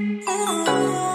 Oh.